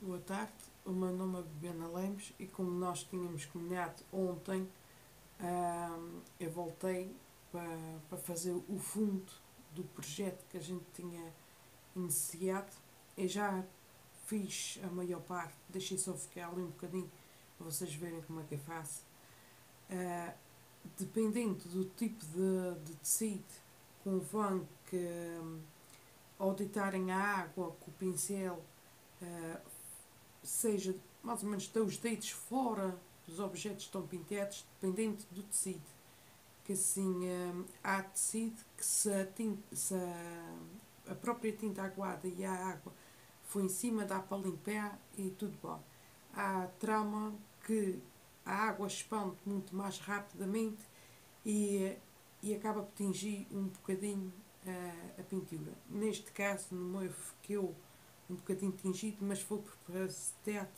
Boa tarde, o meu nome é Bibiana Lemos e como nós tínhamos combinado ontem, eu voltei para, para fazer o fundo do projeto que a gente tinha iniciado. Eu já fiz a maior parte, deixei só ficar ali um bocadinho para vocês verem como é que eu faço. Uh, dependendo do tipo de, de tecido, convém que um, ao deitarem a água com o pincel uh, seja mais ou menos dois dedos fora dos objetos que estão pintados, dependente do tecido. Que assim um, há tecido que se a, tinta, se a, a própria tinta aguada e a água foi em cima, dá para limpar e tudo bom. Há trama que a água expande muito mais rapidamente e, e acaba por tingir um bocadinho a, a pintura. Neste caso, no meu ficou um bocadinho tingido, mas foi propositado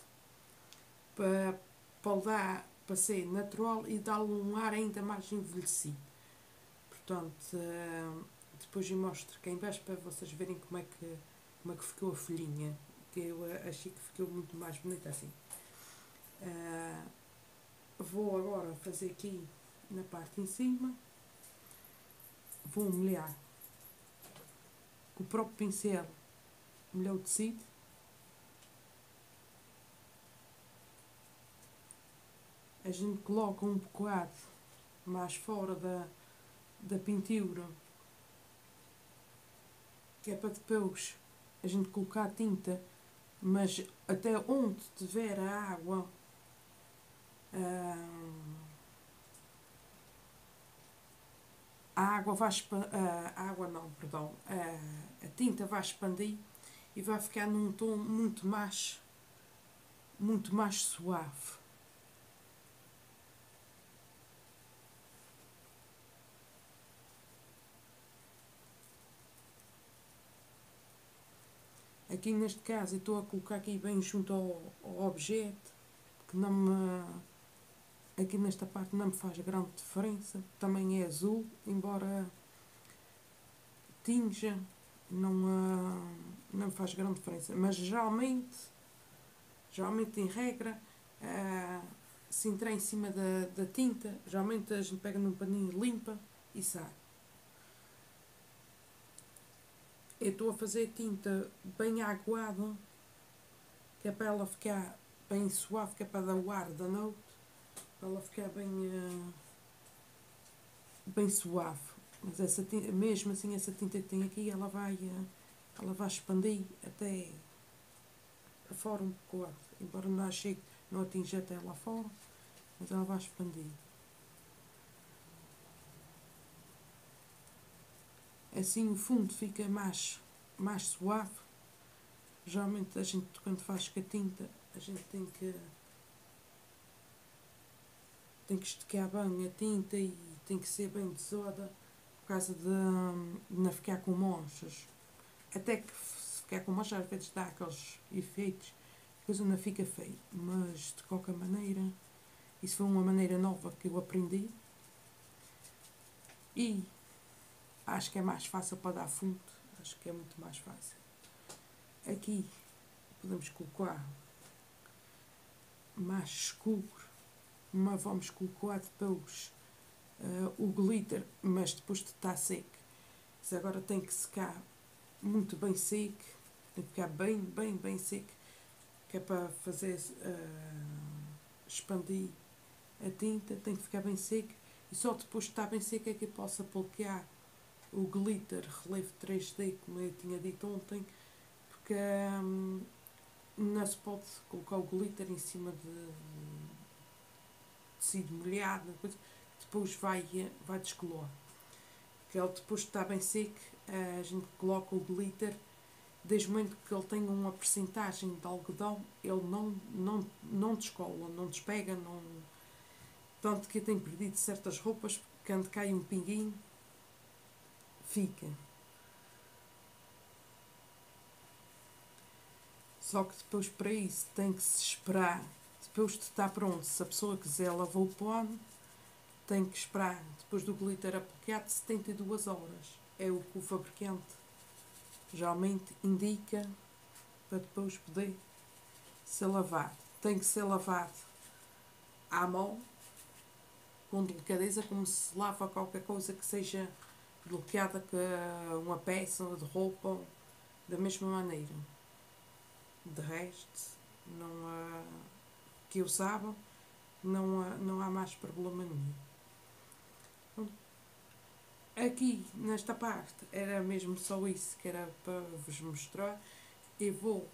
para, para dar para ser natural e dar-lhe um ar ainda mais envelhecido. Portanto, uh, depois eu mostro aqui embaixo para vocês verem como é que, como é que ficou a folhinha, que eu achei que ficou muito mais bonita assim. Uh, vou agora fazer aqui na parte em cima, vou molhar com o próprio pincel melhor tecido. A gente coloca um bocado mais fora da, da pintura, que é para depois a gente colocar a tinta, mas até onde tiver a água. a água vai a água não, perdão, a, a tinta vai expandir e vai ficar num tom muito mais muito mais suave. Aqui neste caso estou a colocar aqui bem junto ao, ao objeto, que não me aqui nesta parte não me faz grande diferença. Também é azul, embora tinja, não, uh, não faz grande diferença. Mas geralmente, geralmente em regra, uh, se entrar em cima da, da tinta, geralmente a gente pega num paninho limpa e sai. Eu estou a fazer tinta bem aguada, que é para ela ficar bem suave, que é para dar o ar da noite, para ela ficar bem, uh, bem suave. Mas essa tinta, mesmo assim essa tinta que tem aqui, ela vai, uh, ela vai expandir até fora um pouco, embora não chegue, não atinja até lá fora, mas ela vai expandir. Assim o fundo fica mais, mais suave. Geralmente a gente quando faz com a tinta, a gente tem que tem que esticar bem a tinta e tem que ser bem tesoura por causa de, de não ficar com manchas. Até que se ficar com às vezes dá aqueles efeitos, a coisa não fica feia. Mas de qualquer maneira, isso foi uma maneira nova que eu aprendi. E acho que é mais fácil para dar fundo, acho que é muito mais fácil. Aqui podemos colocar mais escuro mas vamos colocar depois uh, o glitter, mas depois de estar seco. Isso agora tem que secar muito bem seco, tem que ficar bem, bem, bem seco, que é para fazer uh, expandir a tinta, tem que ficar bem seco e só depois de estar bem seco é que eu posso aplicar o glitter relevo 3D, como eu tinha dito ontem, porque um, não se pode colocar o glitter em cima de tecido molhado, depois vai, vai descolar. Que ele depois de estar bem seco, a gente coloca o glitter, desde o momento que ele tem uma percentagem de algodão, ele não, não, não descola, não despega, não... Tanto que eu tenho perdido certas roupas, porque quando cai um pinguinho, fica. Só que depois para isso tem que se esperar depois de estar pronto, se a pessoa quiser lavar o pano, tem que esperar, depois do glitter aplicado, 72 horas. É o que o fabricante geralmente indica para depois poder ser lavado. Tem que ser lavado à mão, com delicadeza, como se lava qualquer coisa que seja bloqueada que uma peça de roupa, da mesma maneira. De resto, não há, que eu saiba, não há, não há mais problema nenhum. Aqui, nesta parte, era mesmo só isso que era para vos mostrar. Eu vou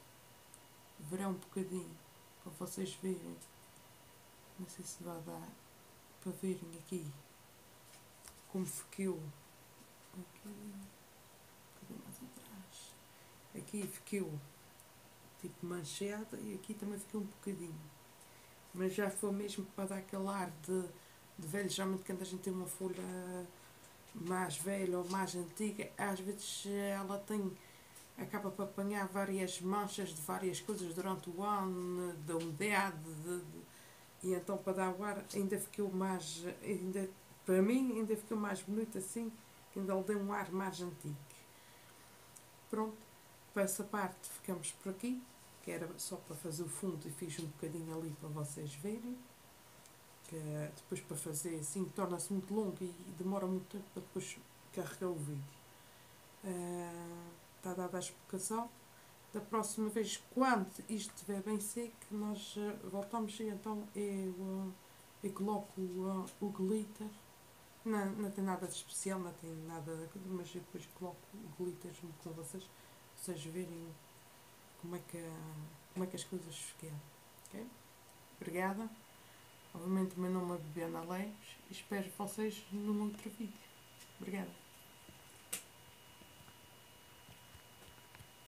verão um bocadinho para vocês verem. Não sei se vai dar para verem aqui como ficou. Aqui, um mais atrás. Aqui ficou tipo manchada e aqui também ficou um bocadinho. Mas já foi mesmo para dar aquele ar de, de velho. Geralmente quando a gente tem uma folha mais velha ou mais antiga, às vezes ela tem acaba por apanhar várias manchas de várias coisas durante o ano, da umidade, de, de, e então para dar o ar ainda ficou mais, ainda, para mim ainda ficou mais bonito assim, ainda lhe deu um ar mais antigo. Pronto, para essa parte ficamos por aqui, que era só para fazer o fundo e fiz um bocadinho ali para vocês verem que depois para fazer assim torna-se muito longo e demora muito tempo para depois carregar o vídeo. Uh, está dada a explicação. Da próxima vez, quando isto estiver bem seco, nós uh, voltamos e então eu, uh, eu coloco o glitter. Não, não tem nada de especial, não tem nada, mas depois coloco o glitter junto com vocês, vocês verem como é que, como é que as coisas ficaram. Okay? Obrigada. Obviamente o meu nome é Bibiana Leis e espero vocês num outro vídeo. Obrigada.